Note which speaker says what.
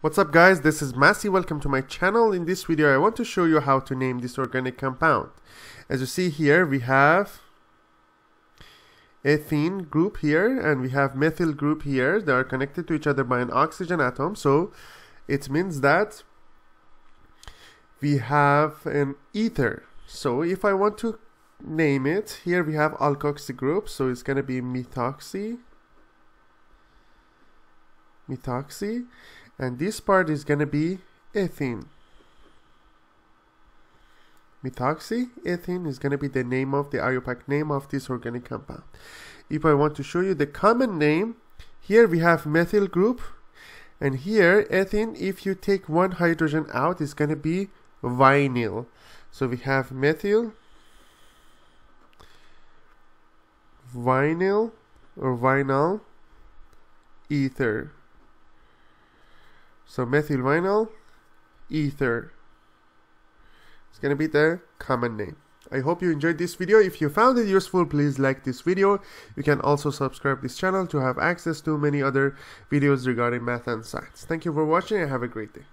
Speaker 1: What's up guys, this is Masi, welcome to my channel. In this video I want to show you how to name this organic compound. As you see here we have ethene group here and we have methyl group here. They are connected to each other by an oxygen atom so it means that we have an ether. So if I want to name it, here we have alkoxy group so it's gonna be methoxy methoxy and this part is going to be ethene. Methoxy ethene is going to be the name of the IUPAC name of this organic compound. If I want to show you the common name, here we have methyl group and here ethene if you take one hydrogen out is going to be vinyl. So we have methyl vinyl or vinyl ether so methyl vinyl ether. It's gonna be the common name. I hope you enjoyed this video. If you found it useful, please like this video. You can also subscribe this channel to have access to many other videos regarding math and science. Thank you for watching and have a great day.